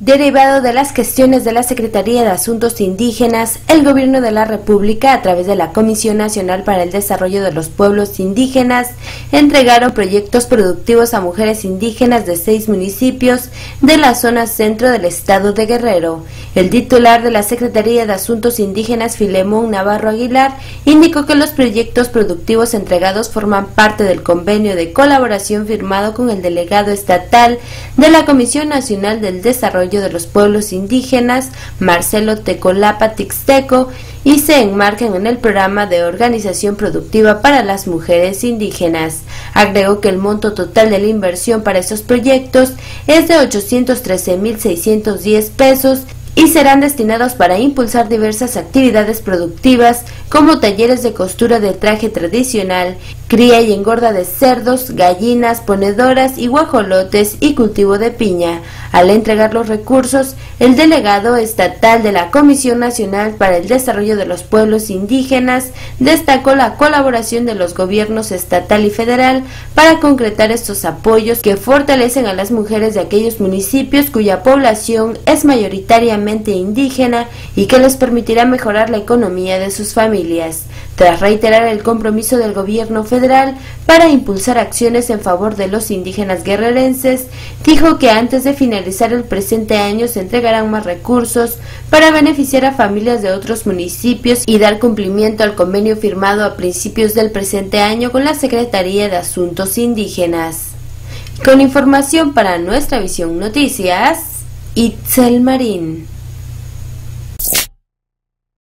Derivado de las gestiones de la Secretaría de Asuntos Indígenas, el Gobierno de la República, a través de la Comisión Nacional para el Desarrollo de los Pueblos Indígenas, entregaron proyectos productivos a mujeres indígenas de seis municipios de la zona centro del estado de Guerrero. El titular de la Secretaría de Asuntos Indígenas, Filemón Navarro Aguilar, indicó que los proyectos productivos entregados forman parte del convenio de colaboración firmado con el delegado estatal de la Comisión Nacional del Desarrollo de los Pueblos Indígenas, Marcelo Tecolapa Tixteco, y se enmarcan en el programa de organización productiva para las mujeres indígenas. Agregó que el monto total de la inversión para estos proyectos es de 813.610 pesos y serán destinados para impulsar diversas actividades productivas como talleres de costura de traje tradicional, cría y engorda de cerdos, gallinas, ponedoras y guajolotes y cultivo de piña. Al entregar los recursos, el delegado estatal de la Comisión Nacional para el Desarrollo de los Pueblos Indígenas destacó la colaboración de los gobiernos estatal y federal para concretar estos apoyos que fortalecen a las mujeres de aquellos municipios cuya población es mayoritariamente indígena y que les permitirá mejorar la economía de sus familias tras reiterar el compromiso del gobierno federal para impulsar acciones en favor de los indígenas guerrerenses, dijo que antes de finalizar el presente año se entregarán más recursos para beneficiar a familias de otros municipios y dar cumplimiento al convenio firmado a principios del presente año con la Secretaría de Asuntos Indígenas. Con información para nuestra visión noticias, Itzel Marín.